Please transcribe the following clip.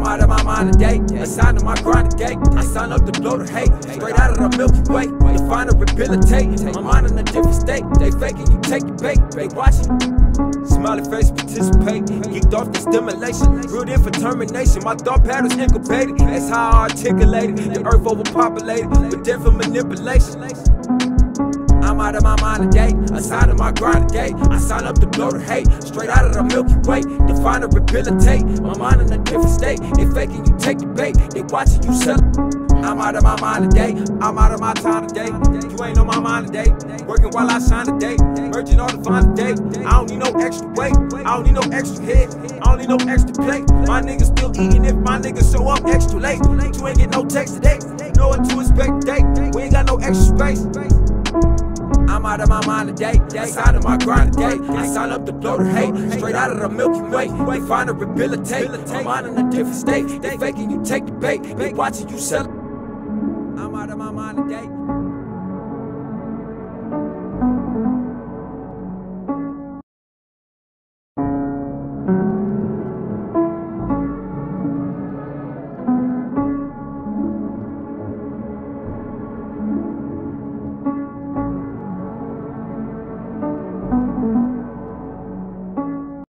mind today. Assigned to my grind today. I sign up to blow the hate. Straight out of the Milky Way. Define or rehabilitate. My mind in a different state. They faking, you take the bait. They watching. Smiley face, participate. Geeked off the stimulation. Rooted for termination. My thought patterns incubated. That's how I articulate it. The earth overpopulated. With different manipulation. I'm out of my mind today. I signed to my grind today. I sign up to blow the hate. Straight out of the Milky Way. Define or rehabilitate. My mind in a different state. They faking, you take the bait. They watching you sell. I'm out of my mind today. I'm out of my time today. You ain't on my mind today. Working while I shine today. Merging all the fun today. I don't need no extra weight. I don't need no extra head. I don't need no extra plate. My niggas still eating if my niggas show up extra late. You ain't get no text today. Know what to expect today. We ain't got no extra space. I'm out of my mind today. I signed to my grind today. I sign up to blow the hate. Straight out of the Milky Way. They find to rehabilitate. My mind in a different state. They faking you take the bait. They watching you sell. I'm out of my mind today.